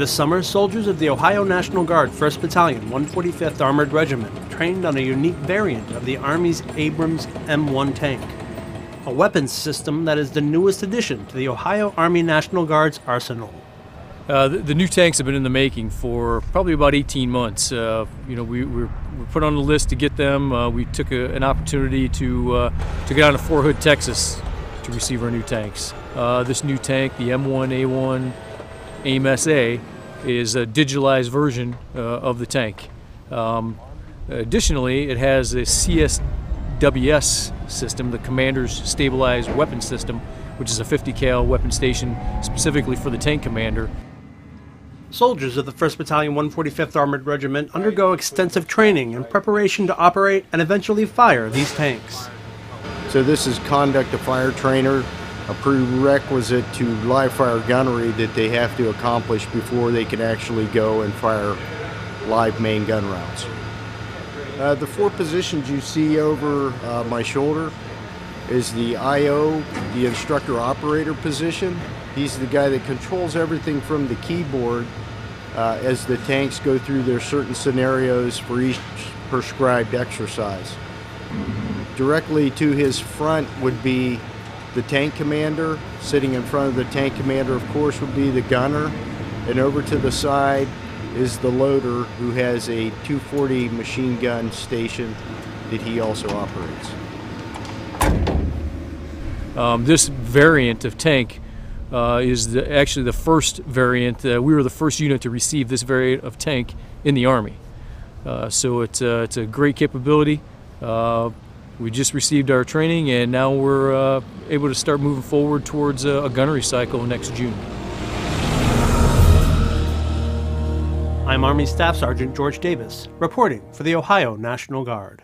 This summer, soldiers of the Ohio National Guard 1st Battalion, 145th Armored Regiment, trained on a unique variant of the Army's Abrams M1 tank, a weapons system that is the newest addition to the Ohio Army National Guard's arsenal. Uh, the, the, new tanks have been in the making for probably about 18 months. Uh, you know, we were, were, put on the list to get them. Uh, we took a, an opportunity to uh, to get down to Fort Hood, Texas, to receive our new tanks. Uh, this new tank, the M1A1 AIM-SA, is a digitalized version uh, of the tank. Um, additionally, it has a CSWS system, the Commander's Stabilized Weapon System, which is a 50 cal weapon station specifically for the tank commander. Soldiers of the 1st Battalion 145th Armored Regiment undergo extensive training in preparation to operate and eventually fire these tanks. So this is conduct of fire trainer, a prerequisite to live fire gunnery that they have to accomplish before they can actually go and fire live main gun rounds. Uh, the four positions you see over uh, my shoulder is the IO, the instructor operator position. He's the guy that controls everything from the keyboard uh, as the tanks go through their certain scenarios for each prescribed exercise. Directly to his front would be the tank commander. Sitting in front of the tank commander, of course, would be the gunner. And over to the side is the loader who has a 240 machine gun station that he also operates. Um, this variant of tank uh, is the, actually the first variant. Uh, we were the first unit to receive this variant of tank in the Army. Uh, so it's, uh, it's a great capability. We just received our training and now we're uh, able to start moving forward towards a, a gunnery cycle next June. I'm Army Staff Sergeant George Davis, reporting for the Ohio National Guard.